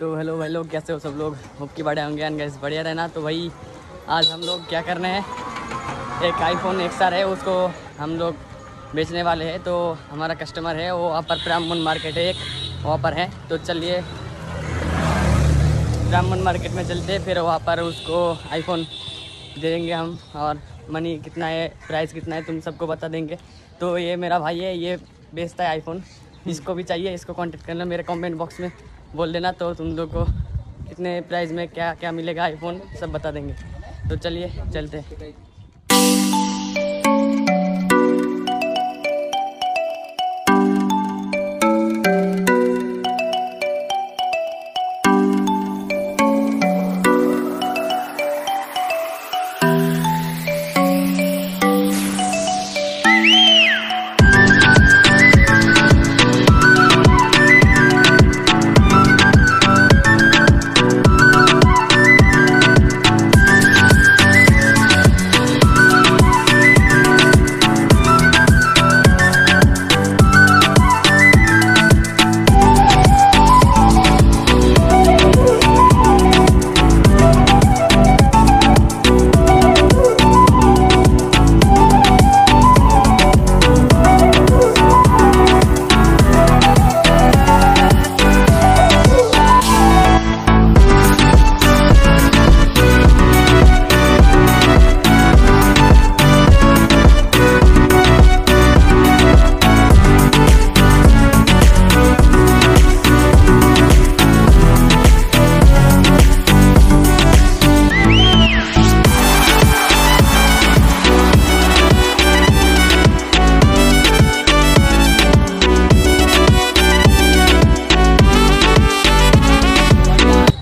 तो हेलो भाई लोग कैसे हो सब लोग? होप की बड़े होंगे एंड गैस बढ़िया रहना। तो भाई, आज हम लोग क्या करने हैं? एक आईफोन एक है, उसको हम लोग बेचने वाले हैं। तो हमारा कस्टमर है, वो वहाँ पर ब्राह्मण मार्केट है एक, वहाँ पर है। तो चलिए, ब्राह्मण मार्केट में चलते फिर वहाँ पर उसको आईफोन दे देंगे हम। और मनी कितना है प्राइस कितना है, तुम सबको बता देंगे। तो ये मेरा भाई है, ये बेचता है आईफोन इसको भी चाहिए, इसको कांटेक्ट करना मेरे कमेंट बॉक्स में। बोल देना तो तुम लोग को कितने प्राइस में क्या क्या मिलेगा आईफोन सब बता देंगे। तो चलिए, चलते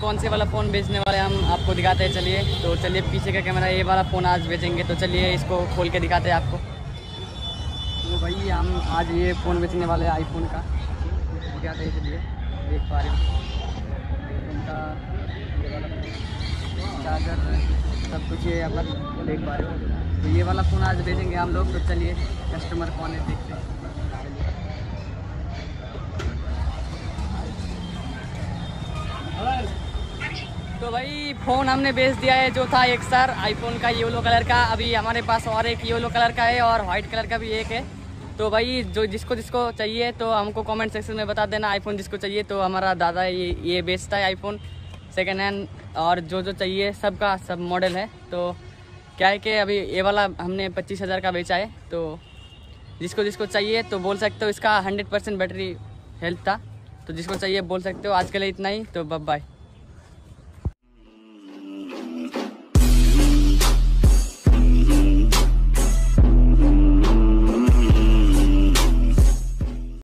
कौन से वाला फ़ोन बेचने वाले हम आपको दिखाते हैं, चलिए। तो चलिए, पीछे का कैमरा ये वाला फ़ोन आज बेचेंगे। तो चलिए, इसको खोल के दिखाते हैं आपको। तो भाई, हम आज ये फ़ोन बेचने वाले हैं आईफोन का। दिखाते हैं चलिए, देख पा रहे हो। चार्जर सब कुछ ये पर देख पा रहे हो। तो ये वाला फ़ोन आज बेचेंगे हम लोग। तो चलिए कस्टमर कौन है, देखते हैं। तो भाई फ़ोन हमने बेच दिया है, जो था एक सर आईफोन का येलो कलर का। अभी हमारे पास और एक येलो कलर का है और वाइट कलर का भी एक है। तो भाई, जो जिसको जिसको चाहिए तो हमको कमेंट सेक्शन में बता देना। आईफोन जिसको चाहिए तो हमारा दादा ये ये बेचता है आईफोन सेकेंड हैंड और जो जो चाहिए, सबका, सब मॉडल है। तो क्या है कि अभी ये वाला हमने पच्चीस हज़ार का बेचा है। तो जिसको जिसको चाहिए तो बोल सकते हो इसका हंड्रेड परसेंट बैटरी हेल्थ था। तो जिसको चाहिए, बोल सकते हो। आज के लिए इतना ही। तो बब बाय